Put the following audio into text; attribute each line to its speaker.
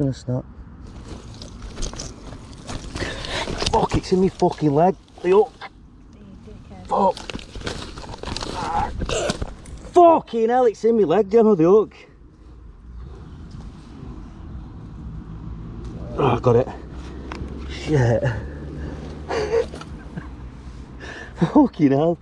Speaker 1: gonna snap. Fuck, it's in my fucking leg. The hook. Oh. Fuck. Fucking hell, it's in my leg, Gemma, the hook. Oh, got it. Shit. Fucking hell.